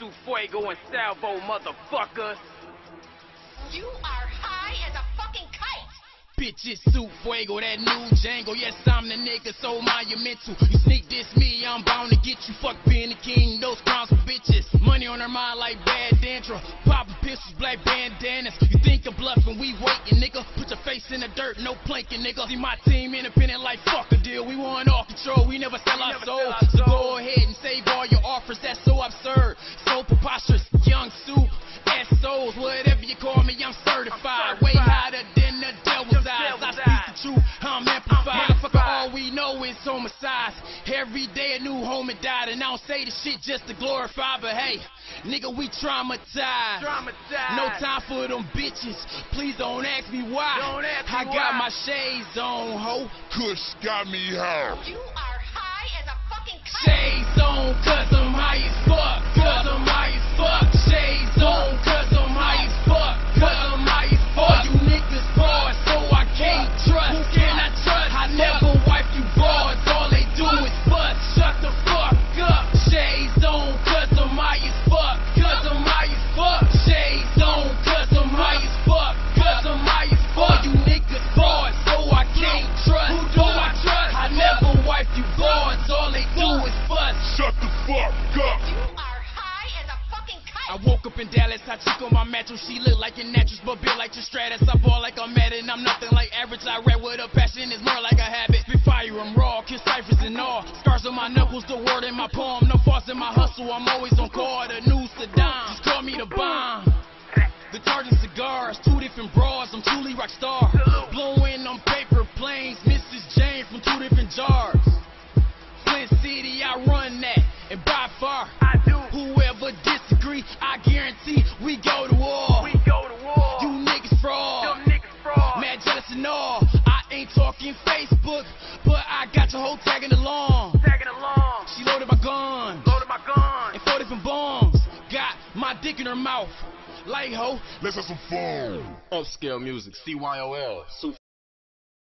su fuego and salvo, motherfuckers. You are high as a fucking kite. Bitches, su fuego, that new Django. Yes, I'm the nigga, so monumental. You sneak this me, I'm bound to get you. Fuck being the king, those crowns for bitches. Money on her mind like bad dandruff. Popping pistols, black bandanas. You think I'm bluffing, we waiting, nigga. Put your face in the dirt, no planking, nigga. See my team independent like fuck a deal. We want all control, we never sell our never soul. We know is homicides. Every day a new homie died, and I don't say the shit just to glorify, but hey, nigga, we traumatized. Traumatized. No time for them bitches. Please don't ask me why. Don't ask me I got why. my shades on, ho. Kush got me high. You are high as a fucking kite. Shades woke up in Dallas, I cheek on my mattress. She look like an actress, but built like stratus. I ball like I'm mad, and I'm nothing like average. I rap with a passion, it's more like a habit. Spit fire, I'm raw, kiss ciphers and all. Scars on my knuckles, the word in my palm. No false in my hustle, I'm always on call. The news to dime, just call me the bomb. The target cigars, two different bras, I'm truly rock star. Blowing on paper planes, Mrs. Jane from two different jars. Flint City, I run that, and by far, I and all. I ain't talking Facebook, but I got your whole tagging along. Tagging along. She loaded my gun Loaded my gun. and four different bombs. Got my dick in her mouth. Like ho, Let's have some fun. Upscale music, CYOL, Su